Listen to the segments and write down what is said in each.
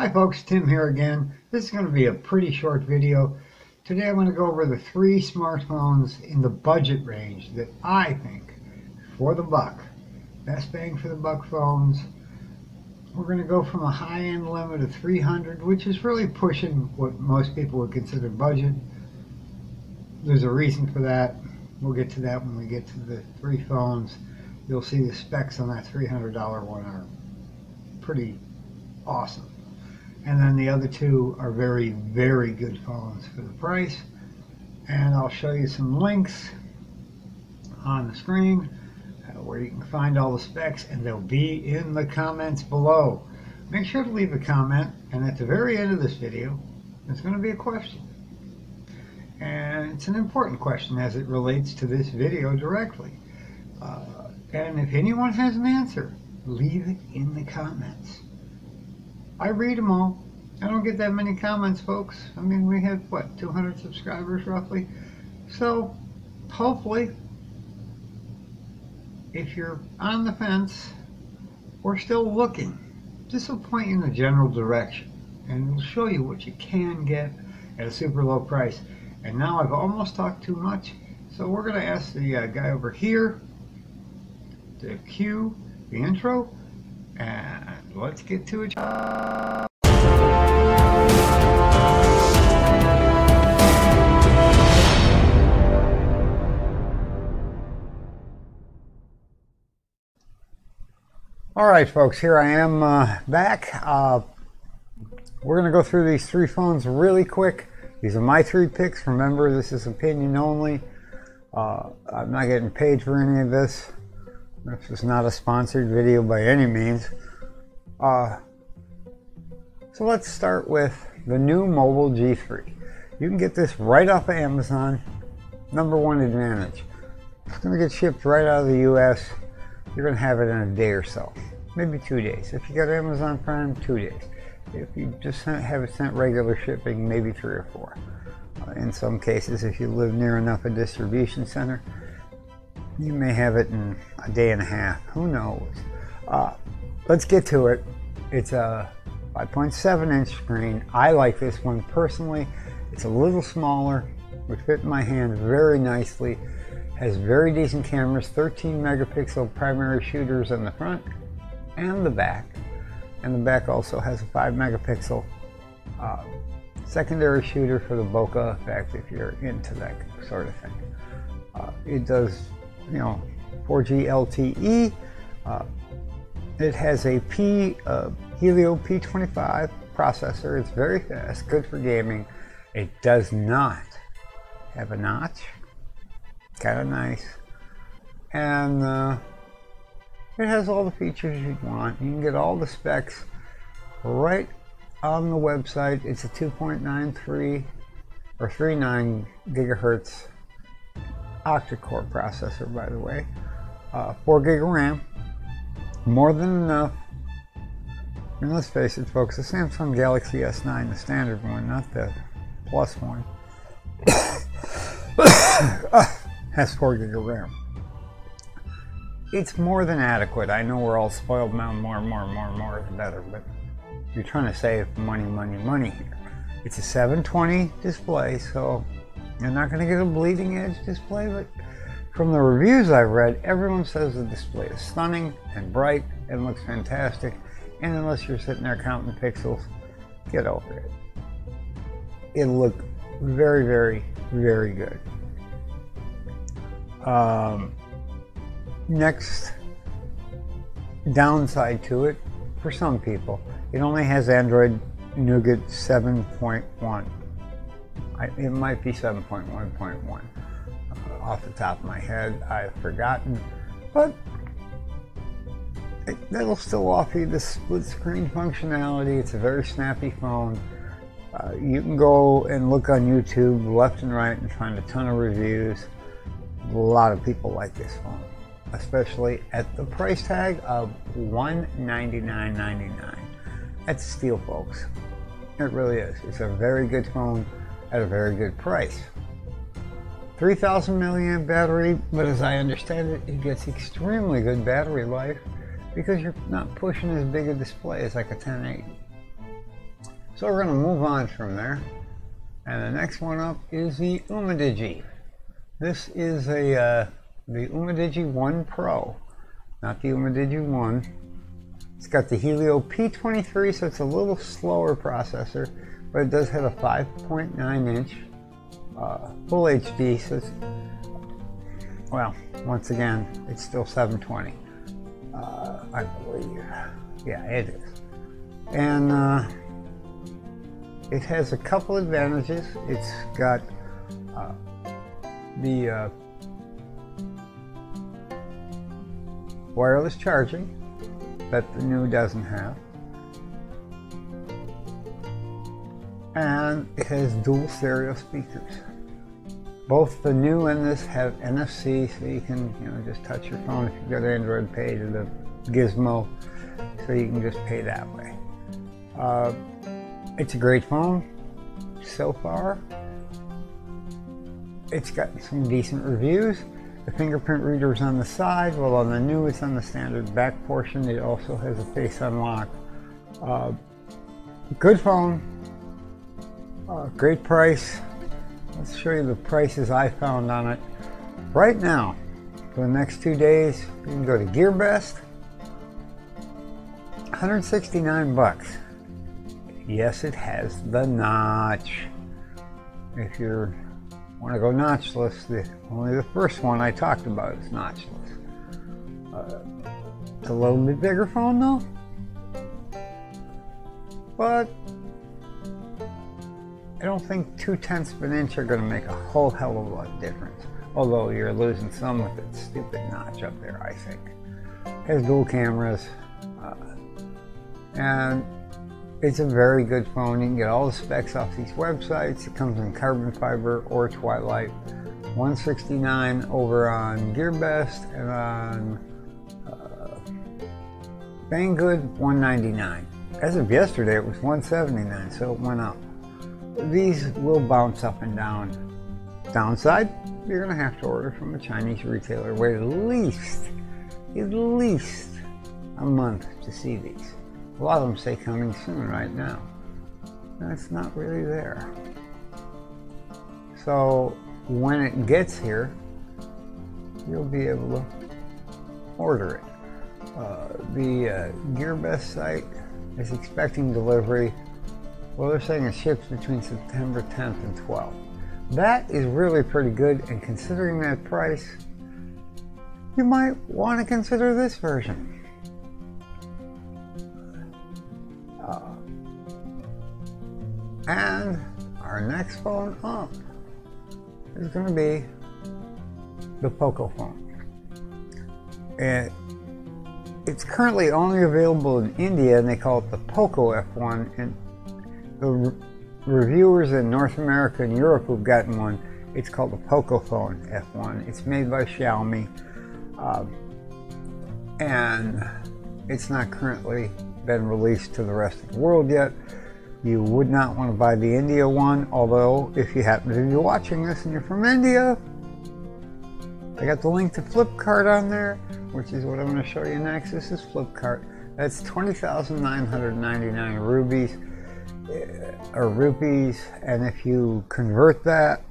Hi folks, Tim here again. This is going to be a pretty short video. Today I'm going to go over the three smartphones in the budget range that I think, for the buck, best bang for the buck phones. We're going to go from a high-end limit of 300, which is really pushing what most people would consider budget. There's a reason for that. We'll get to that when we get to the three phones. You'll see the specs on that $300 one are pretty awesome. And then the other two are very, very good phones for the price. And I'll show you some links on the screen uh, where you can find all the specs and they'll be in the comments below. Make sure to leave a comment and at the very end of this video there's going to be a question. And it's an important question as it relates to this video directly. Uh, and if anyone has an answer, leave it in the comments. I read them all. I don't get that many comments, folks. I mean, we have, what, 200 subscribers roughly? So, hopefully, if you're on the fence or still looking, this will point you in the general direction and will show you what you can get at a super low price. And now I've almost talked too much, so we're going to ask the uh, guy over here to cue the intro and let's get to it. All right, folks, here I am uh, back. Uh, we're going to go through these three phones really quick. These are my three picks. Remember, this is opinion only. Uh, I'm not getting paid for any of this. This is not a sponsored video by any means. Uh, so let's start with the Nuu Mobile G3. You can get this right off of Amazon. Number one advantage. It's going to get shipped right out of the US. You're going to have it in a day or so. Maybe two days. If you got Amazon Prime, two days. If you just have it sent regular shipping, maybe three or four. Uh, in some cases, if you live near enough a distribution center, you may have it in a day and a half. Who knows? Uh, let's get to it. It's a 5.7 inch screen. I like this one personally. It's a little smaller, would fit in my hand very nicely. Has very decent cameras, 13 megapixel primary shooters in the front and the back. And the back also has a 5 megapixel uh, secondary shooter for the bokeh effect if you're into that sort of thing. Uh, it does you know, 4G LTE. Uh, it has a P uh, Helio P25 processor. It's very fast, good for gaming. It does not have a notch. Kind of nice. And uh, it has all the features you want. You can get all the specs right on the website. It's a 2.93 or 39 gigahertz octa-core processor, by the way. Uh, 4 gig of RAM, more than enough. And let's face it, folks, the Samsung Galaxy S9, the standard one, not the plus one, has 4 gig of RAM. It's more than adequate. I know we're all spoiled now, more, and more, and more, and more the better, but you're trying to save money, money, money here. It's a 720 display, so you're not going to get a bleeding edge display, but from the reviews I've read, everyone says the display is stunning and bright and looks fantastic. And unless you're sitting there counting pixels, get over it. It'll look very, very, very good. Um, next downside to it, for some people, it only has Android Nougat 7.1. I, it might be 7.1.1 uh, off the top of my head. I've forgotten, but it, that'll still offer you the split screen functionality. It's a very snappy phone. Uh, you can go and look on YouTube left and right and find a ton of reviews. A lot of people like this phone, especially at the price tag of $199.99. That's steal, folks. It really is. It's a very good phone at a very good price. 3000 milliamp battery, but as I understand it, it gets extremely good battery life because you're not pushing as big a display as like a 1080. So we're going to move on from there. And the next one up is the Umidigi. This is a uh, the Umidigi 1 Pro, not the Umidigi 1. It's got the Helio P23, so it's a little slower processor, but it does have a 5.9 inch uh, full HD, well, once again, it's still 720. Uh, I believe. Yeah, it is. And uh, it has a couple advantages. It's got uh, the uh, wireless charging that the Nuu doesn't have. And it has dual stereo speakers. Both the Nuu and this have NFC, so you can you know just touch your phone if you've got Android Pay to the gizmo, so you can just pay that way. Uh, it's a great phone so far. It's got some decent reviews. The fingerprint reader is on the side, while on the Nuu it's on the standard back portion. It also has a face unlock. Uh, good phone, uh, great price. Let's show you the prices I found on it. Right now, for the next two days, you can go to GearBest. 169 bucks. Yes, it has the notch. If you want to go notchless, the, only the first one I talked about is notchless. Uh, it's a little bit bigger phone though, but I don't think two tenths of an inch are going to make a whole hell of a lot of difference. Although you're losing some with that stupid notch up there, I think. It has dual cameras, uh, and it's a very good phone. You can get all the specs off these websites. It comes in carbon fiber or twilight. 169 over on GearBest and on uh, Banggood 199. As of yesterday, it was 179, so it went up these will bounce up and down. Downside, you're going to have to order from a Chinese retailer. Wait at least, at least a month to see these. A lot of them say coming soon right now. That's not really there. So when it gets here, you'll be able to order it. Uh, the uh, GearBest site is expecting delivery well, they're saying it ships between September 10th and 12th. That is really pretty good, and considering that price, you might want to consider this version. Uh, and our next phone up is going to be the Poco phone. It, it's currently only available in India, and they call it the Poco F1. And the reviewers in North America and Europe who've gotten one, it's called the Pocophone F1. It's made by Xiaomi, uh, and it's not currently been released to the rest of the world yet. You would not want to buy the India one, although if you happen to be watching this and you're from India, I got the link to Flipkart on there, which is what I'm going to show you next. This is Flipkart. That's 20,999 rupees or rupees, and if you convert that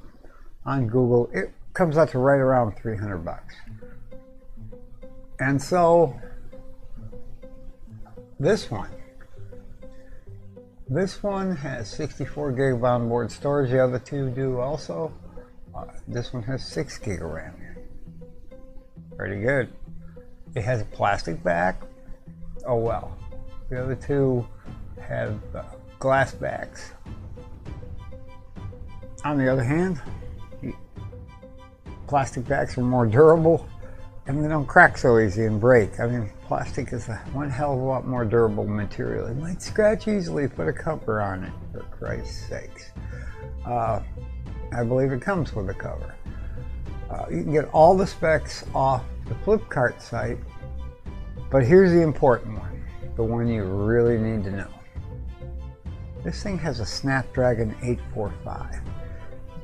on Google, it comes out to right around 300 bucks. And so this one, this one has 64 gig onboard storage. The other two do also. Uh, this one has six gig of RAM. Pretty good. It has a plastic back. Oh well. The other two have uh, glass backs. On the other hand, plastic backs are more durable and they don't crack so easy and break. I mean, plastic is a one hell of a lot more durable material. It might scratch easily, put a cover on it, for Christ's sakes. Uh, I believe it comes with a cover. Uh, you can get all the specs off the Flipkart site, but here's the important one, the one you really need to know. This thing has a Snapdragon 845.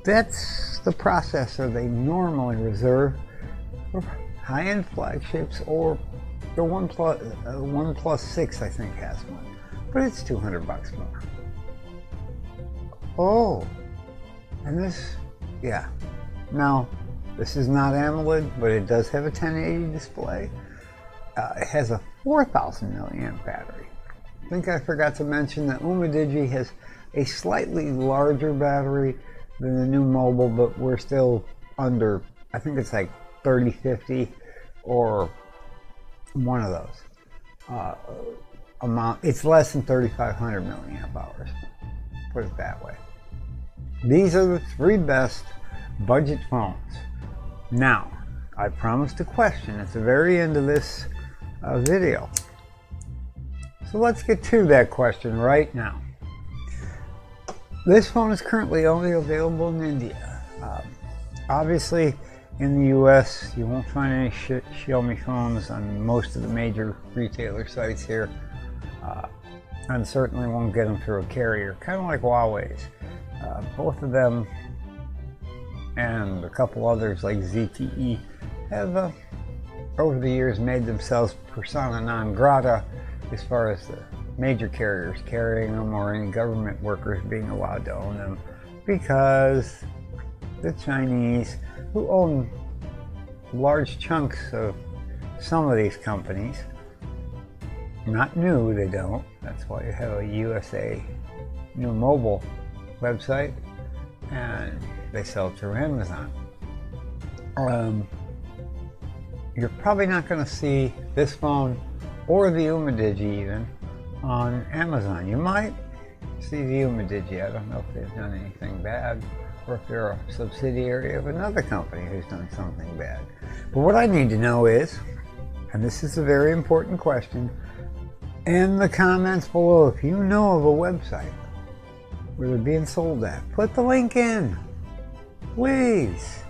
That's the processor they normally reserve for high-end flagships or the OnePlus, uh, OnePlus 6 I think has one. But it's 200 bucks more. Oh, and this, yeah. Now, this is not AMOLED, but it does have a 1080 display. Uh, it has a 4,000 milliamp battery. I think I forgot to mention that Umidigi has a slightly larger battery than the Nuu Mobile, but we're still under, I think it's like 3050 or one of those. Uh, amount, it's less than 3,500 milliamp hours, put it that way. These are the three best budget phones. Now, I promised a question at the very end of this uh, video. So let's get to that question right now. This phone is currently only available in India. Um, obviously, in the US, you won't find any Xiaomi phones on most of the major retailer sites here. Uh, and certainly won't get them through a carrier, kind of like Huawei's. Uh, both of them and a couple others like ZTE have uh, over the years made themselves persona non grata as far as the major carriers carrying them or any government workers being allowed to own them because the Chinese, who own large chunks of some of these companies, not Nuu, they don't. That's why you have a USA Nuu Mobile website and they sell through Amazon. Um, you're probably not going to see this phone or the Umidigi even on Amazon. You might see the Umidigi. I don't know if they've done anything bad or if they're a subsidiary of another company who's done something bad. But what I need to know is, and this is a very important question, in the comments below, if you know of a website where they're being sold at, put the link in. Please.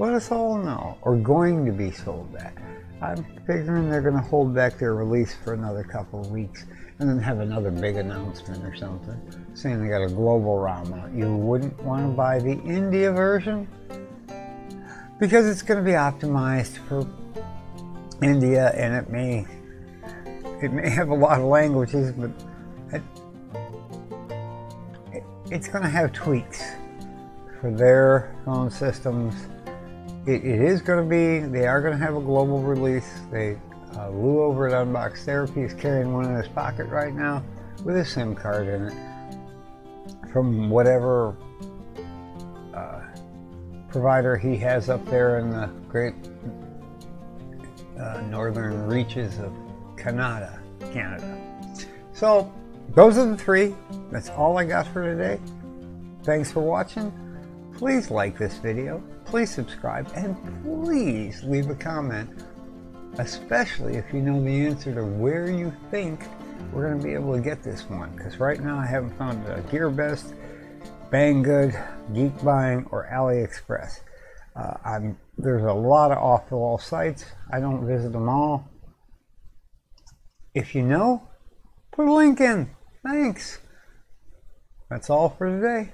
Let us all know. Or going to be sold at. I'm figuring they're going to hold back their release for another couple of weeks and then have another big announcement or something saying they got a global ROM out. You wouldn't want to buy the India version because it's going to be optimized for India and it may it may have a lot of languages but it, it, it's going to have tweaks for their phone systems. It, it is going to be, they are going to have a global release. They, uh, Lew over at Unbox Therapy is carrying one in his pocket right now with a SIM card in it from whatever uh, provider he has up there in the great uh, northern reaches of Canada, Canada. So those are the three. That's all I got for today. Thanks for watching. Please like this video, please subscribe, and please leave a comment, especially if you know the answer to where you think we're going to be able to get this one. Because right now I haven't found a GearBest, Banggood, Geek Buying, or AliExpress. Uh, there's a lot of off-the-wall sites. I don't visit them all. If you know, put a link in. Thanks. That's all for today.